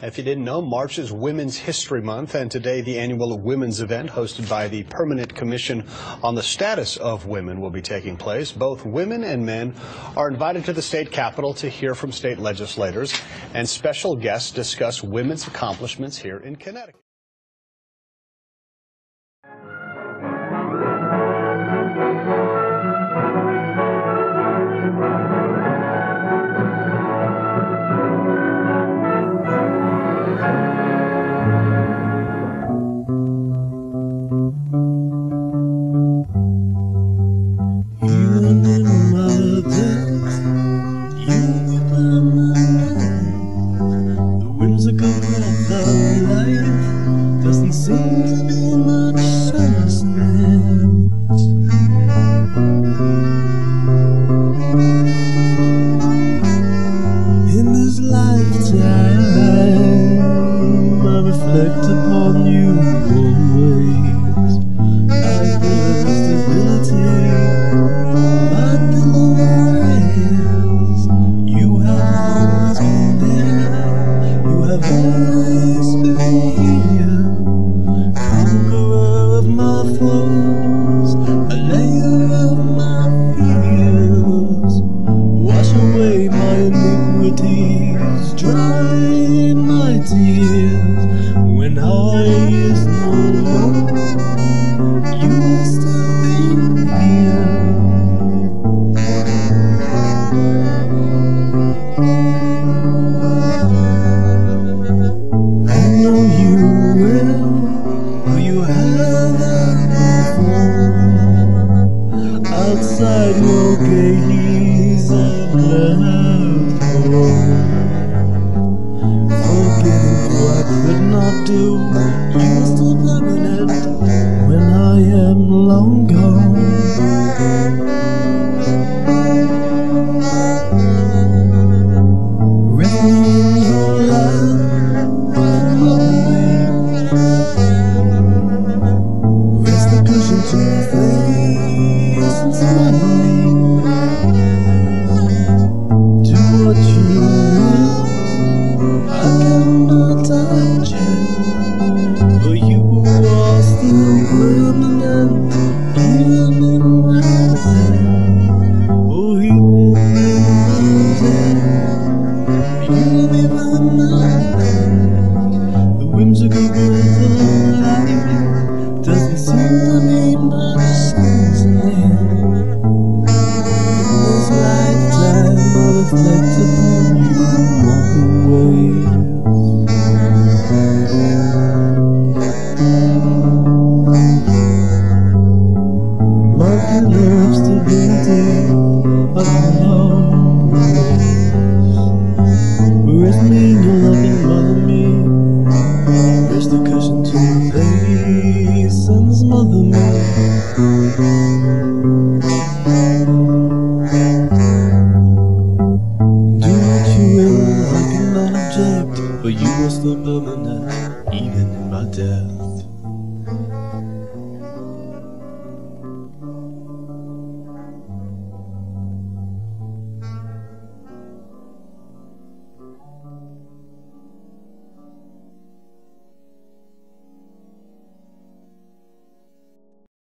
If you didn't know, March is Women's History Month, and today the annual women's event hosted by the Permanent Commission on the Status of Women will be taking place. Both women and men are invited to the state capitol to hear from state legislators, and special guests discuss women's accomplishments here in Connecticut. Seem to be much tears. When I is no more, you will still here. I know you will, for you haven't before. Outside your gaze I could not do, reflected in your loving ways Monkey to be dead unknown Where's me in your loving mother me Where's the cushion to the face and mother me you like an object, but you were still permanent, even in my death.